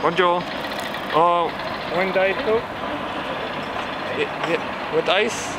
Bonjour. Uh, one diet coke. with ice.